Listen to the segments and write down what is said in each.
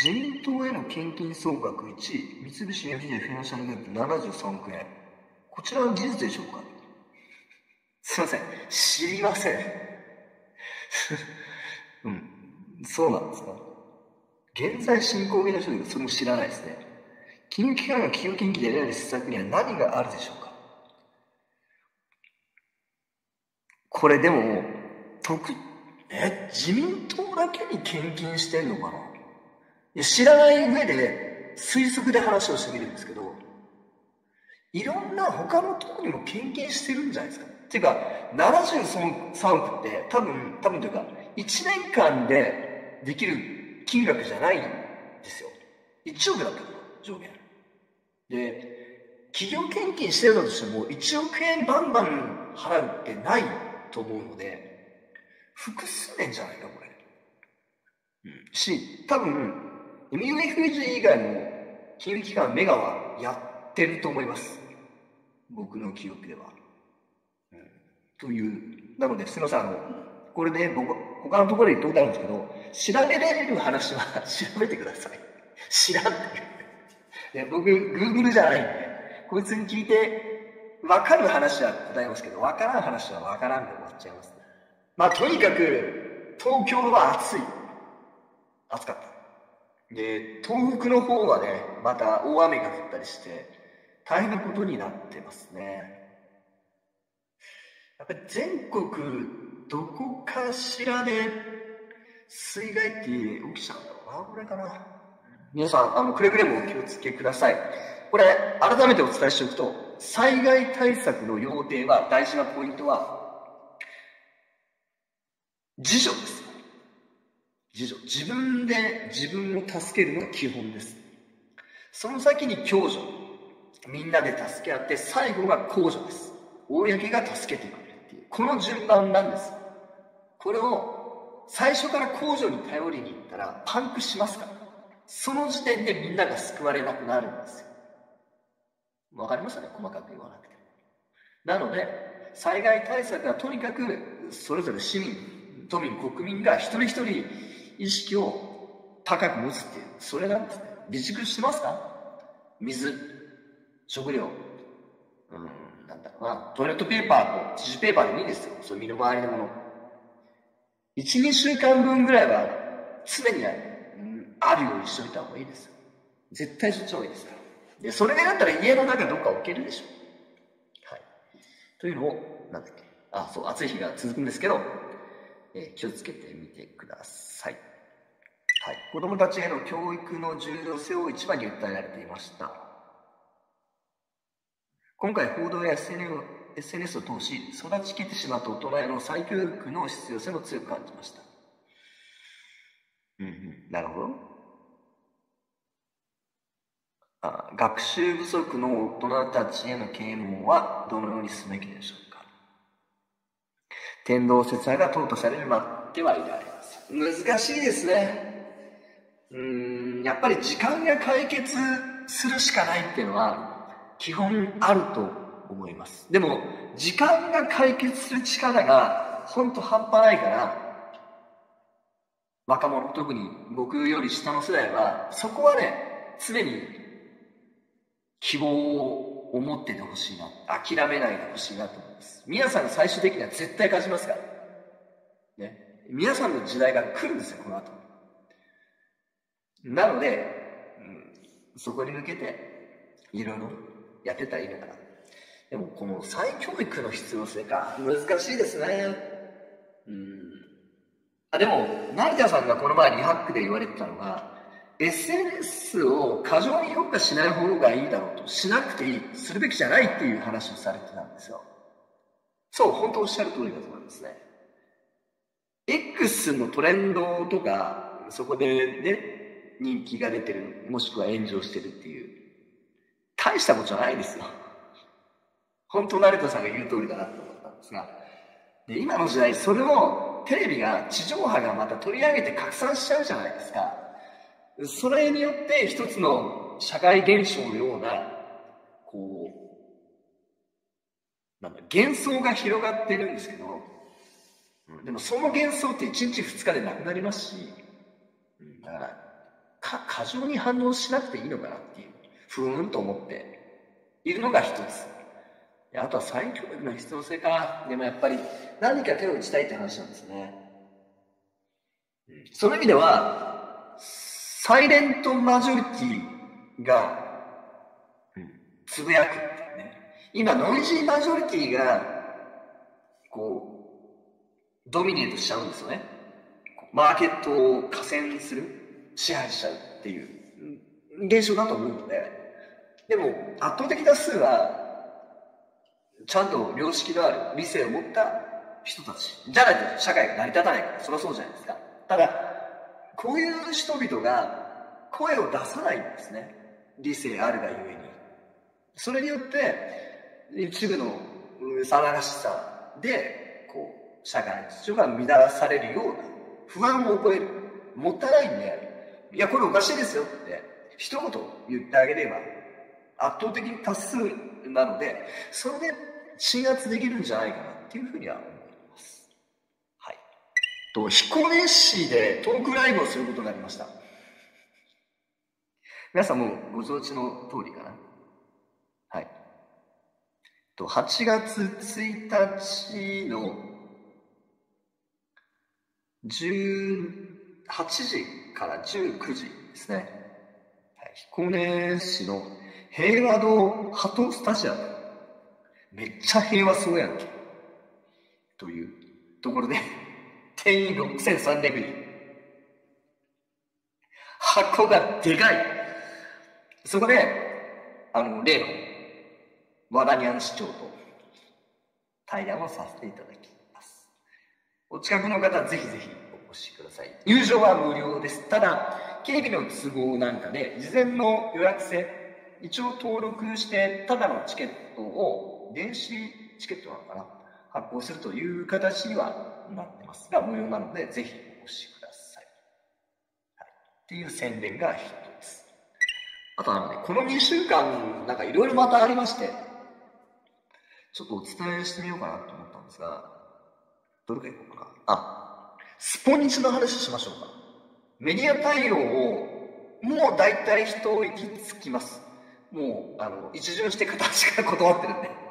自民党への献金総額1位、三菱 UFJ フィナンシャルグループ73億円。こちらは事実でしょうか？すいません。知りません。うん。そうなんですか？現在進行形の人でそれも知らないですね。金融機関が企業研究で得られる施策には何があるでしょうか？これでも、特、え、自民党だけに献金してんのかな？知らない上で推測で話をしてみるんですけど、いろんな他のとこにも献金してるんじゃないですか。っていうか、73億って多分、多分というか、1年間でできる金額じゃないんですよ。1億だったから、上限。で、企業献金してるのとしても、1億円バンバン払うってないと思うので、複数年じゃないか、これ。うん、し、多分、MUFG 以外の金融機関メガはやってると思います。僕の記憶では。うん、という。なので、すみません、あの、これね、僕、他のところで言ったことあるんですけど、調べられる話は 調べてください。知らんっていう。僕、Google じゃないんで、こいつに聞いて、わかる話は答えますけど、わからん話はわからんで終わっちゃいます、まあ、とにかく、東京は暑い。暑かった。で、東北の方はね、また大雨が降ったりして、大変なことになってますね。やっぱり全国どこかしらで水害って起きちゃうんだろうな、これかな。皆さん、あの、くれぐれもお気をつけください。これ、改めてお伝えしておくと、災害対策の要点は、大事なポイントは、自助です。自助。自分で自分を助けるのが基本です。その先に共助。みんなで助け合って、最後が公助です。公が助けてくれるっていう。この順番なんです。これを、最初から公助に頼りに行ったら、パンクしますから。その時点でみんなが救われなくなるんですよ。わかりましたね？細かく言わなくて。なので、災害対策はとにかく、それぞれ市民、都民、国民が一人一人意識を高く持つっていう、それなんですね。備蓄してますか？水、食料、うん、なんだろうな、トイレットペーパーとティッシュペーパーでもいいですよ。そういう身の回りのもの。1、2週間分ぐらいは常にある。あるようにしといた方がいいですよ。絶対そっちの方がいいですから。で、それでだったら家の中どっか置けるでしょ。はい。というのを、なんだっけ。あ、そう、暑い日が続くんですけど、えー、気をつけてみてください。はい。子供たちへの教育の重要性を一番に訴えられていました。今回報道や SNS を通し、育ちきってしまった大人への再教育の必要性も強く感じました。うんうん、なるほど。あ学習不足の大人たちへの啓蒙はどのように進むべきでしょうか？天動説派が淘汰されるまではいられます。難しいですね。うん、やっぱり時間が解決するしかないっていうのは基本あると思います。でも、時間が解決する力が本当半端ないから、若者、特に僕より下の世代は、そこはね、常に希望を持っててほしいな。諦めないでほしいなと思います。皆さん最終的には絶対勝ちますから。ね。皆さんの時代が来るんですよ、この後。なので、うん、そこに向けて、いろいろやってたらいいのかな。でも、この再教育の必要性か、難しいですね。うんあでも、成田さんがこの前リハックで言われてたのが、SNS を過剰に評価しない方がいいだろうと、しなくていい、するべきじゃないっていう話をされてたんですよ。そう、本当おっしゃる通りだと思いますね。X のトレンドとか、そこでね、人気が出てる、もしくは炎上してるっていう、大したことじゃないですよ。本当成田さんが言う通りだなと思ったんですが、で今の時代、それをテレビが地上波がまた取り上げて拡散しちゃうじゃないですか。それによって一つの社会現象のような、こう、なんだ、幻想が広がってるんですけど、でもその幻想って1日2日でなくなりますし、だから、か過剰に反応しなくていいのかなっていう、ふーんと思っているのが一つ。あとは再教育の必要性か。でもやっぱり何か手を打ちたいって話なんですね。その意味では、サイレントマジョリティが、つぶやくっていうね。今、ノイジーマジョリティが、こう、ドミネートしちゃうんですよね。マーケットを加戦する、支配しちゃうっていう現象だと思うので、でも圧倒的多数は、ちゃんと良識のある理性を持った人たち。じゃないと社会が成り立たないから、そりゃそうじゃないですか。ただ、こういう人々が声を出さないんですね。理性あるがゆえに。それによって、一部の騒がしさで、こう、社会の秩序が乱されるような不安を覚える。もったいないんで、いや、これおかしいですよって、一言言ってあげれば、圧倒的に多数なので、それで鎮圧できるんじゃないかなっていうふうには思います。と、彦根市でトークライブをすることになりました。皆さんもご承知の通りかな？はい。と、8月1日の18時から19時ですね。はい、彦根市の平和堂ハトスタジアム。めっちゃ平和そうやんけ。というところで、定員6300人。箱がでかい。そこで、あの、例の、和田ニャン市長と対談をさせていただきます。お近くの方、ぜひぜひお越しください。入場は無料です。ただ、警備の都合なんかで、事前の予約制、一応登録して、ただのチケットを電子チケットなのかな発行するという形にはなってますが、無料なので、ぜひお越しください。はい。っていう宣伝が一つ。あとはね、この2週間、なんかいろいろまたありまして、ちょっとお伝えしてみようかなと思ったんですが、どれかいこうかな。あ、スポニチの話しましょうか。メディア対応を、もう大体人行き着きます。もう、あの、一巡して形から断ってるんで。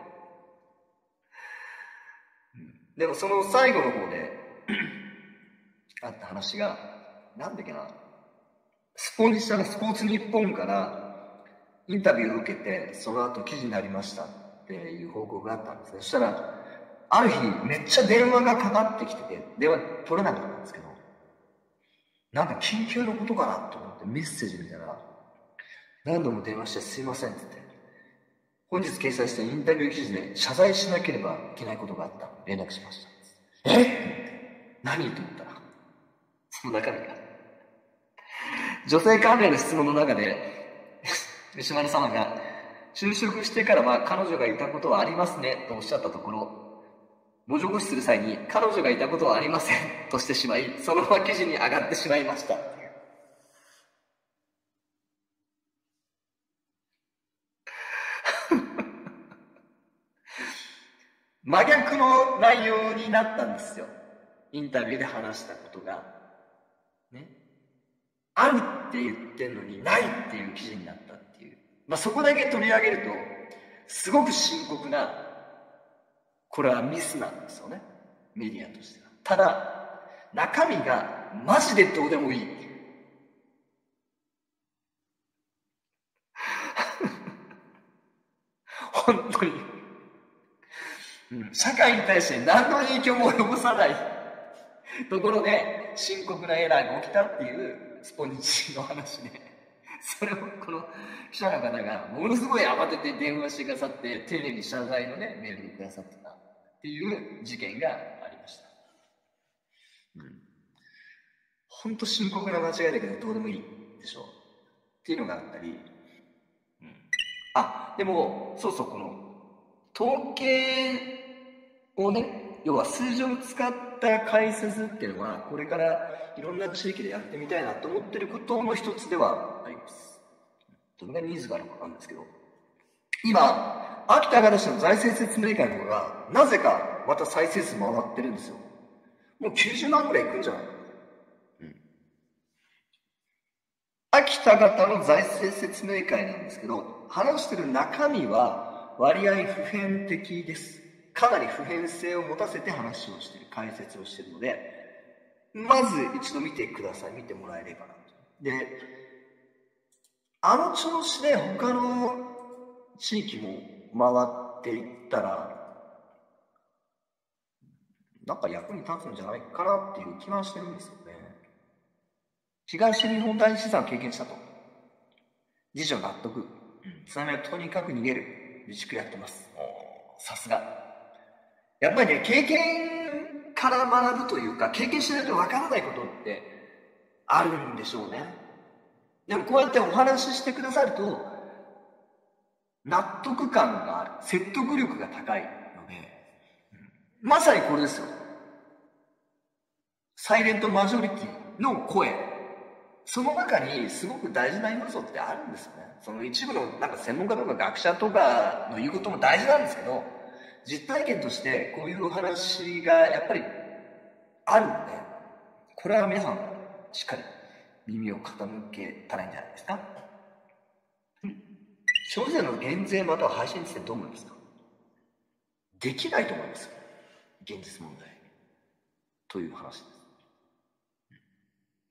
でもその最後の方であった話が、なんだっけな、スポニチャのスポーツ日本からインタビューを受けて、その後記事になりましたっていう報告があったんですね。そしたら、ある日めっちゃ電話がかかってきてて、電話取れなかったんですけど、なんか緊急のことかなと思ってメッセージ見たら、何度も電話してすいませんって言って、本日掲載したインタビュー記事で謝罪しなければいけないことがあった。連絡しました。え？何と思ったら、その中身が。女性関連の質問の中で、吉丸様が、就職してからは彼女がいたことはありますねとおっしゃったところ、文字起こしする際に彼女がいたことはありませんとしてしまい、そのまま記事に上がってしまいました。真逆の内容になったんですよ。インタビューで話したことが。ね。あるって言ってんのにないっていう記事になったっていう。まあ、そこだけ取り上げると、すごく深刻な、これはミスなんですよね。メディアとしては。ただ、中身がマジでどうでもいい。本当に。社会に対して何の影響も及ぼさないところで深刻なエラーが起きたっていうスポニチの話で、それをこの記者の方がものすごい慌てて電話してくださって、丁寧に謝罪のね、メールをくださったっていう事件がありました。うん。ほんと深刻な間違いだけど、どうでもいいでしょう。っていうのがあったり、うん。あ、でも、そうそう、この、統計をね、要は数字を使った解説っていうのは、これからいろんな地域でやってみたいなと思ってることの一つではあります。どれがニーズがあるのかわかんないですけど、今、秋田原市の財政説明会の方が、なぜかまた再生数回ってるんですよ。もう90万ぐらいいくんじゃない？うん。秋田型の財政説明会なんですけど、話してる中身は割合普遍的です。かなり普遍性を持たせて話をしている、解説をしているので、まず一度見てください。見てもらえればなと。で、あの調子で他の地域も回っていったら、なんか役に立つんじゃないかなっていう気はしてるんですよね。東日本大震災を経験したと。次女納得。津波はとにかく逃げる。自粛やってます。さすが。やっぱりね、経験から学ぶというか、経験しないとわからないことってあるんでしょうね。でもこうやってお話ししてくださると、納得感がある。説得力が高いので、まさにこれですよ。サイレントマジョリティの声。その中にすごく大事な要素ってあるんですよね。その一部のなんか専門家とか学者とかの言うことも大事なんですけど、実体験としてこういうお話がやっぱりあるんで、これは皆さんしっかり耳を傾けたらいいんじゃないですか？消費税の減税または配信についてどう思いますか？できないと思います現実問題。という話です。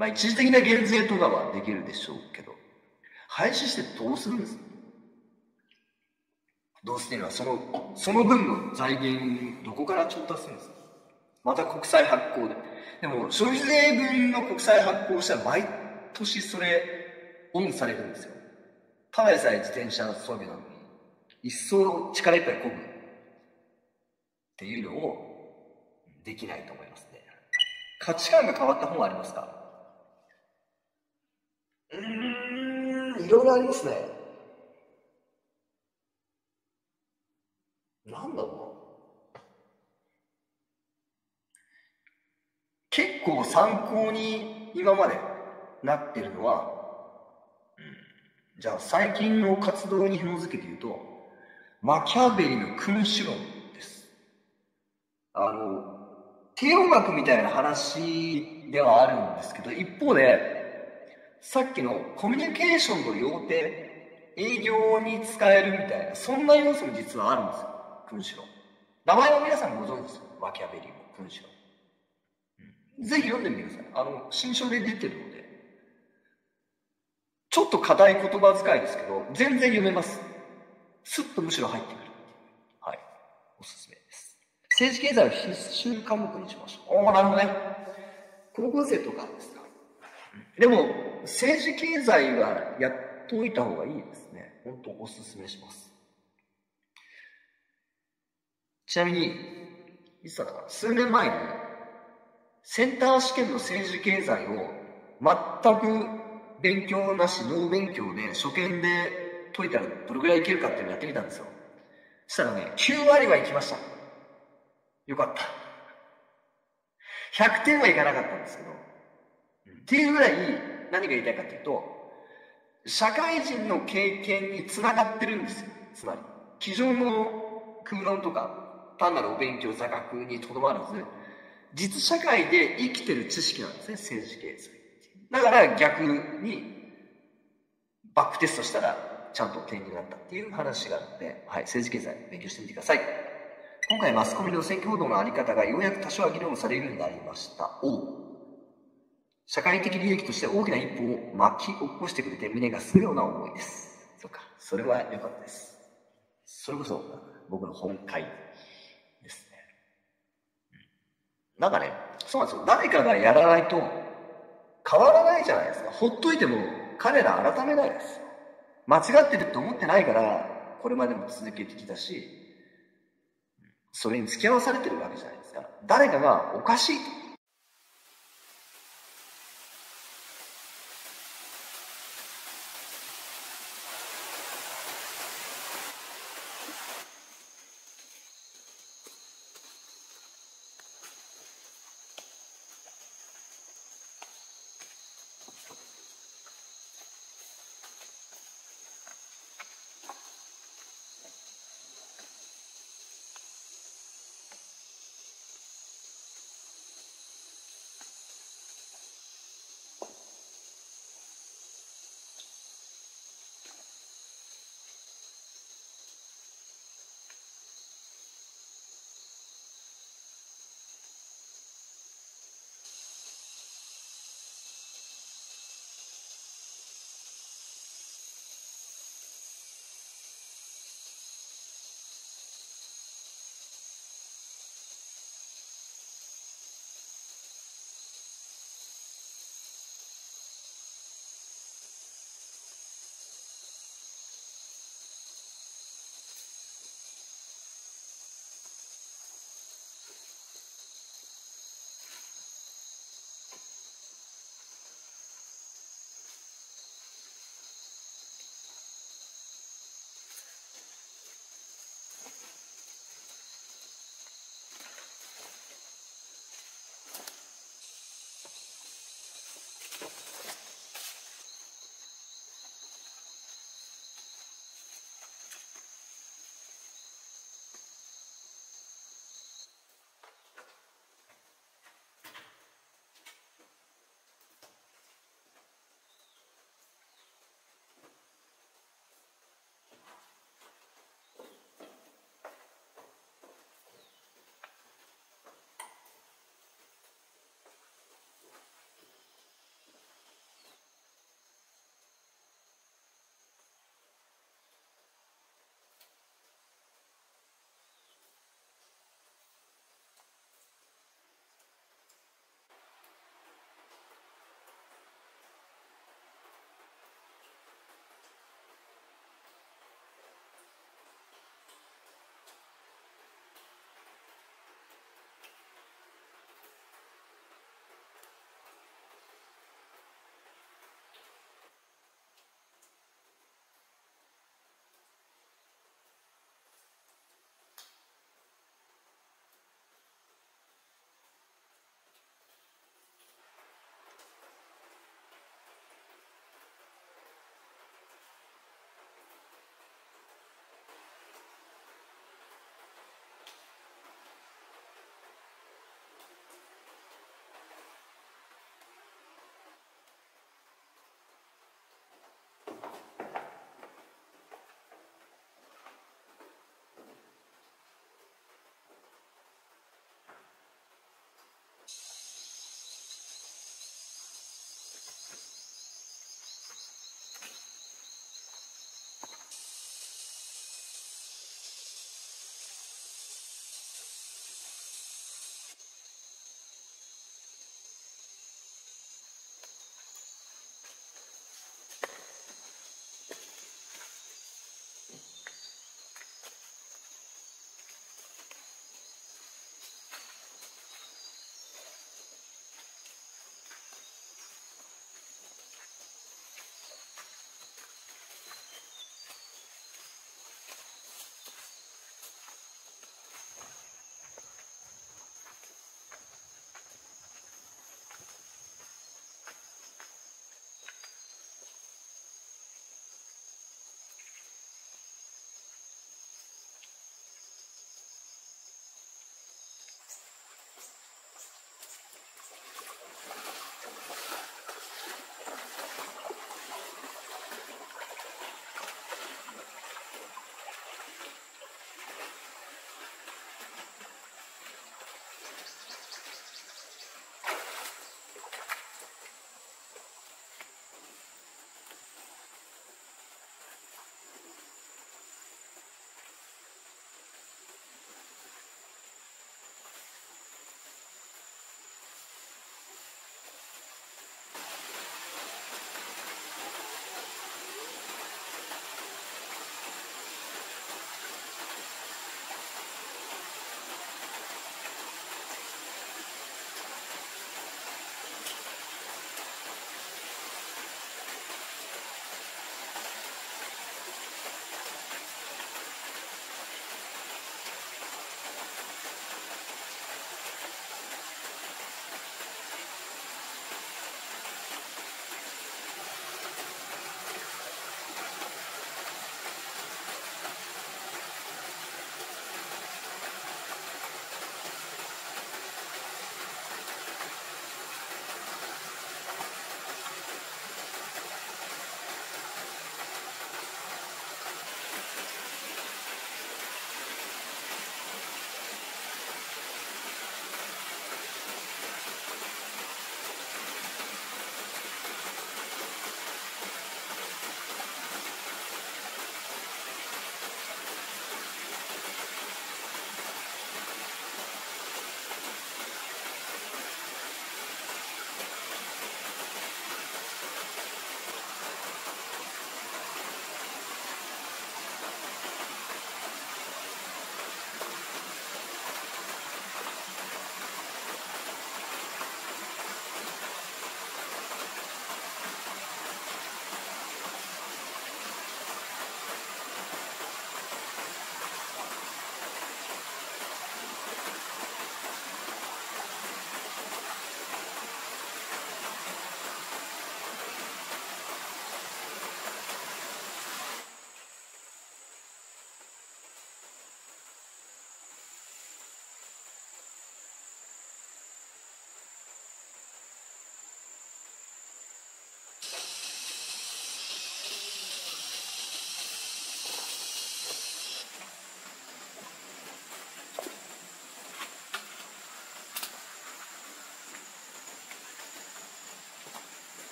まあ一時的な減税とかはできるでしょうけど、廃止してどうするんですか？どうするの？はその、その分の財源、どこから調達するんですか？また国債発行で。でも消費税分の国債発行したら毎年それオンされるんですよ。ただでさえ自転車の装備なのに、一層力いっぱいこぐっていうのをできないと思いますね。価値観が変わった本はありますか？うんいろいろありますね。なんだろうな結構参考に今までなってるのは、うん、じゃあ最近の活動に紐づけて言うと、マキャベリの君主論です。あの、低音楽みたいな話ではあるんですけど、一方で、さっきのコミュニケーションの要点、営業に使えるみたいな、そんな要素も実はあるんですよ、君主論。名前は皆さんご存知ですよ、マキャベリーも、君主論。うん、ぜひ読んでみてください。あの、新書で出てるので。ちょっと硬い言葉遣いですけど、全然読めます。スッとむしろ入ってくる。はい。おすすめです。政治経済を必修科目にしましょう。おおなるほどね。高校生とかですか？でも、政治経済はやっておいた方がいいですね。本当おすすめします。ちなみに、いつだったか数年前に、センター試験の政治経済を全く勉強なし、ノー勉強で初見で解いたらどれぐらいいけるかっていうのをやってみたんですよ。そしたらね、9割はいきました。よかった。100点はいかなかったんですけど、っていうぐらい何が言いたいかというと、社会人の経験につながってるんですよ。つまり、机上の空論とか、単なるお勉強、座学にとどまらず、実社会で生きてる知識なんですね、政治経済。だから逆に、バックテストしたら、ちゃんと点になったっていう話があるので、はい、政治経済勉強してみてください。今回マスコミの選挙報道のあり方がようやく多少は議論されるようになりました。お社会的利益として大きな一歩を巻き起こしてくれて胸がするような思いです。そうか、それは良かったです。それこそ僕の本会ですね。なんかね、そうなんですよ。誰かがやらないと変わらないじゃないですか。ほっといても彼ら改めないです。間違ってると思ってないから、これまでも続けてきたし、それに付き合わされてるわけじゃないですか。誰かがおかしいと